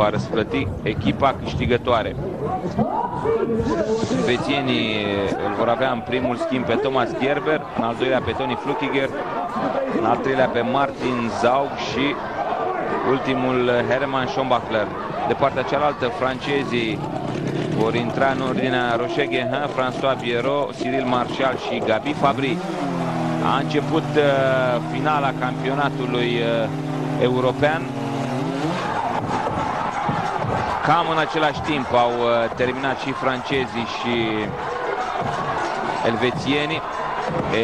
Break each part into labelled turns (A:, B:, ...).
A: va răsplăti echipa câștigătoare. Vețienii îl vor avea în primul schimb pe Thomas Gerber, în al doilea pe Tony Flukiger, în al treilea pe Martin Zaug și ultimul Hermann Schombacher. De partea cealaltă, francezii vor intra în ordinea Rocher Guehin, François Biero, Cyril Marshall și Gabi Fabri. A început uh, finala campionatului uh, european. Cam în același timp au uh, terminat și francezii și elvețienii.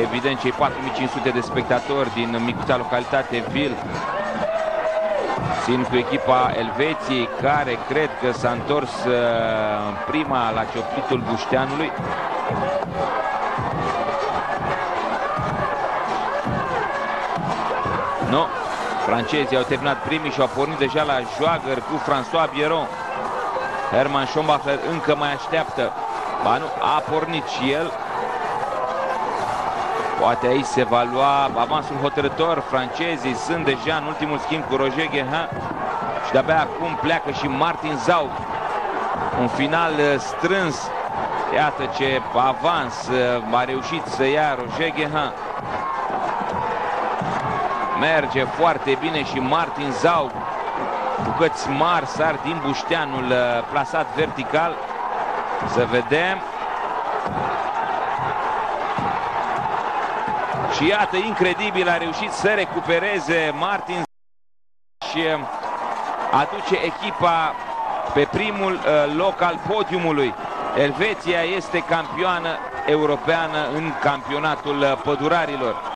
A: Evident, cei 4500 de spectatori din micuța localitate Ville țin cu echipa Elveției, care cred că s-a întors prima la cioplitul Bușteanului. Nu, francezii au terminat primii și au pornit deja la joagăr cu François Bieron. Herman Schombacher încă mai așteaptă. Ba nu, a pornit și el. Poate aici se va lua avansul hotărător. Francezii sunt deja în ultimul schimb cu Roger Guehin. Și de-abia acum pleacă și Martin Zau. Un final uh, strâns. Iată ce avans uh, a reușit să ia Roger Guehin. Merge foarte bine și Martin Zau. Bucăți mari sar din bușteanul uh, plasat vertical. Să vedem. Și iată, incredibil, a reușit să recupereze Martin și uh, aduce echipa pe primul uh, loc al podiumului. Elveția este campioană europeană în campionatul pădurarilor.